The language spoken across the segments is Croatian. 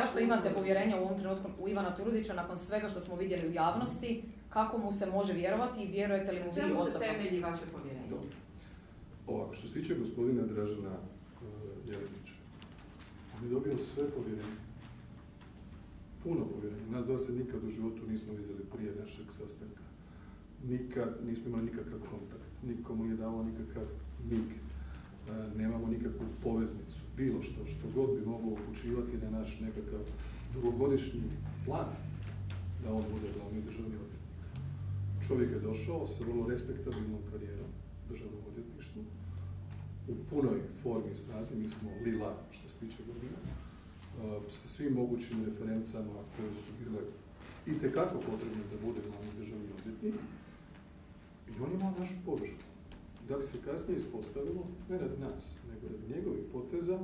zašto imate povjerenja u ovom trenutku u Ivana Turudića nakon svega što smo vidjeli u javnosti, kako mu se može vjerovati i vjerujete li mu vi Čemu se osobno? temelji vaše povjerenje? Dobro. Ovako, što se tiče gospodina Dražena uh, Jelenića, on je dobio sve povjerenje. Puno povjerenja. Nas dva se nikad u životu nismo vidjeli prije našeg sastanka. Nikad nismo imali nikakav kontakt. Nikomu nije dao nikakav mig. Nemamo nikakvu poveznicu. Bilo što, što god bi moglo upućivati na naš nekakav dugogodišnji plan da on bude glavni državni odvjetnik. Čovjek je došao sa vrlo respektabilnom karijerom državnom odvjetništvu, u punoj formi i snazi, mi smo lila što se tiče godina, sa svim mogućim referencama koje su bile itekako potrebne da bude glavni državni odvjetnik i on imao našu podršku. Da bi se kasnije ispostavilo, ne rad nas, nego rad njegovih poteza,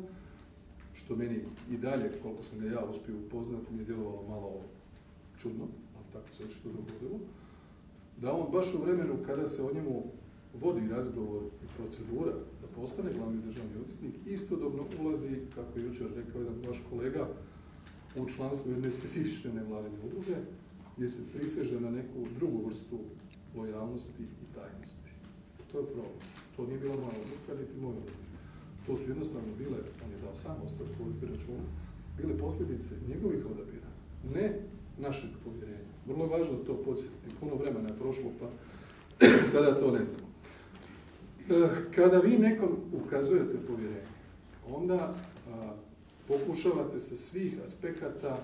što meni i dalje, koliko sam ja uspio upoznati, mi je djelovalo malo čudno, ali tako se očito dogodilo, da on baš u vremenu kada se o njemu vodi razgovor i procedura da postane glavni državni odvjetnik, istodobno ulazi, kako je jučer rekao jedan vaš kolega, u članstvo jedne specifične nevladine udruge, gdje se priseže na neku drugu vrstu lojalnosti i tajnosti. To je problem. To nije bila moja odluka, niti moja odluka. To su jednostavno bile, on je dao sam ostavku voditi računa, bile posljedice njegovih odabira, ne našeg povjerenja. Vrlo je važno to podsjetiti, puno vremena je prošlo pa sada to ne znamo. E, Kada vi nekom ukazujete povjerenje, onda pokušavate sa svih aspekata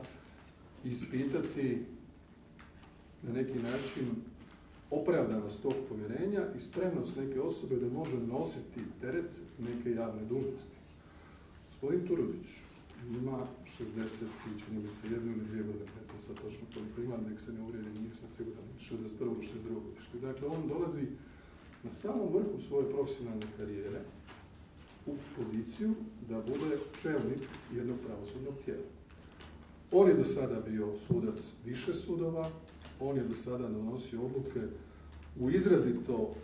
ispitati na neki način opravdanost tog povjerenja i spremnost neke osobe da može nositi teret neke javne dužnosti. Gospodin Turudić ima 60 i čini mi se jednu ili dvije godine, ne znam sad točno koliko ima, nek se ne uvrijedi, nisam siguran, 61. ili 62. godište. Dakle, on dolazi na samom vrhu svoje profesionalne karijere u poziciju da bude čelnik jednog pravosudnog tijela. On je do sada bio sudac više sudova, on je do sada donosio odluke u izrazito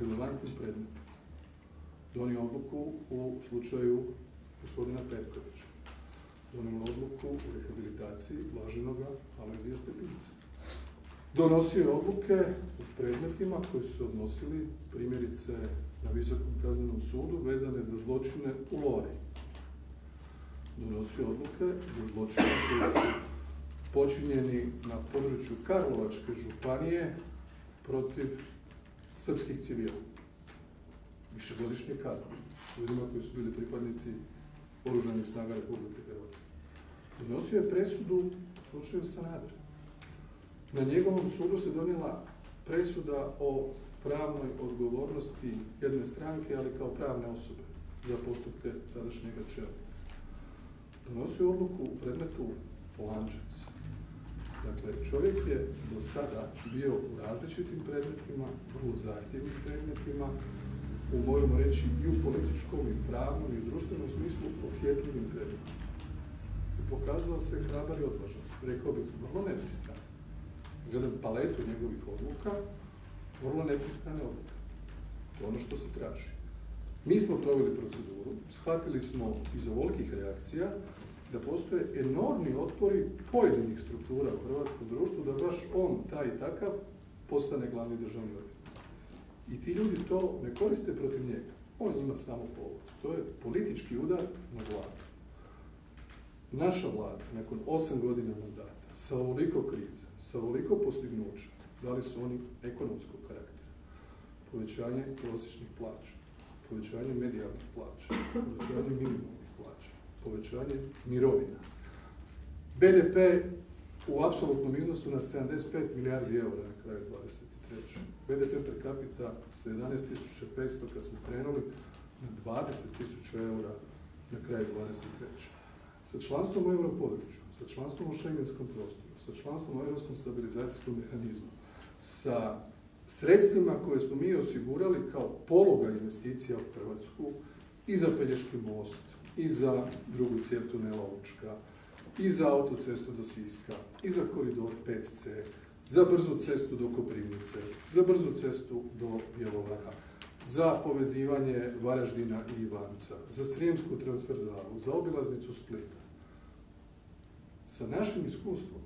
relevantnim predmetima. Donio odluku u slučaju gospodina Petkovića. Donio odluku u rehabilitaciji Blaženoga Alezija Stepinca. Donosio je odluke u predmetima koji su odnosili primjerice na Visokom kaznenom sudu vezane za zločine u Lori. Donosio odluke za zločine koji su počinjeni na području Karlovačke županije protiv srpskih civila. Višegodišnje kazne. Ljudima koji su bili pripadnici oružanih snaga Republike Hrvatske. Donosio je presudu u slučaju Sanader. Na njegovom sudu se donijela presuda o pravnoj odgovornosti jedne stranke, ali kao pravne osobe za postupke tadašnjega čelnika. Donosio odluku u predmetu Polančec. Dakle, čovjek je do sada bio u različitim predmetima, vrlo zahtjevnim predmetima, u, možemo reći i u političkom, i pravnom, i u društvenom smislu osjetljivim predmetima. I pokazao se hrabar i odvažan. Rekao bih, vrlo nepristan. Gledam paletu njegovih odluka, vrlo nepristane odluke. To je ono što se traži. Mi smo proveli proceduru, shvatili smo iz ovolikih reakcija da postoje enormni otpori pojedinih struktura u hrvatskom društvu da baš on, taj i takav, postane glavni državni odvjetnik. I ti ljudi to ne koriste protiv njega. On ima samo povod. To je politički udar na vladu. Naša vlada, nakon osam godina mandata, sa ovoliko krize, sa ovoliko postignuća, da li su oni ekonomskog karaktera, povećanje prosječnih plaća, povećanje medijalnih plaća, povećanje minimalnih plaća, povećanje mirovina. BDP u apsolutnom iznosu na 75 milijardi eura na kraju 23. BDP per capita sa 11.500 kad smo krenuli na 20.000 eura na kraju 23. Sa članstvom u europodručju, sa članstvom u šengenskom prostoru, sa članstvom u europskom stabilizacijskom mehanizmu, sa sredstvima koje smo mi osigurali kao pologa investicija u Hrvatsku i za Pelješki most, i za drugu cijev tunela Učka, i za autocestu do Siska, i za koridor 5C, za brzu cestu do Koprivnice, za brzu cestu do Bjelovara, za povezivanje Varaždina i Ivanca, za Srijemsku transverzalu, za obilaznicu Splita. sa našim iskustvom,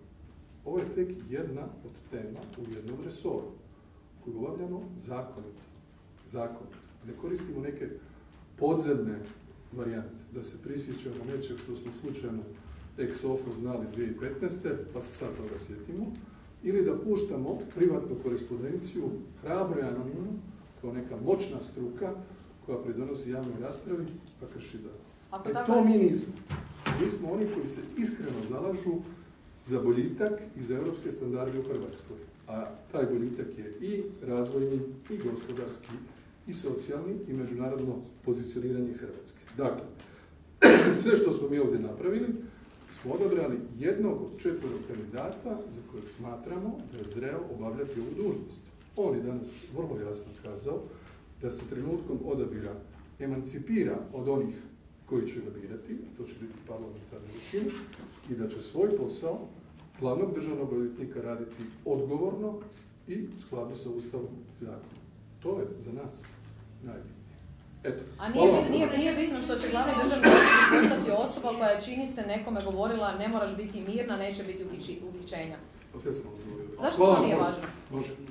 ovo je tek jedna od tema u jednom resoru koju obavljamo zakonito. Zakonito. Ne koristimo neke podzemne varijante, da se prisjećamo nečeg što smo slučajno ex ofo znali 2015. pa se sad toga sjetimo, ili da puštamo privatnu korespondenciju hrabro i anonimno kao neka moćna struka koja pridonosi javnoj raspravi pa krši zakon. E to mi nismo. Mi smo oni koji se iskreno zalažu za boljitak i za europske standarde u Hrvatskoj. A taj boljitak je i razvojni, i gospodarski, i socijalni, i međunarodno pozicioniranje Hrvatske. Dakle, sve što smo mi ovdje napravili, smo odabrali jednog od četvero kandidata za kojeg smatramo da je zreo obavljati ovu dužnost. On je danas vrlo jasno kazao da se trenutkom odabira emancipira od onih koji će ga birati, to će biti parlamentarna većina, i da će svoj posao glavnog državnog odvjetnika raditi odgovorno i u skladu sa Ustavom i zakonom. To je za nas najbitnije. Eto, A nije, nije, nije bitno što će glavni državni odvjetnik postati osoba koja čini se nekome govorila ne moraš biti mirna, neće biti uhićenja. Sam Zašto to nije važno? Može.